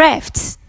crafts.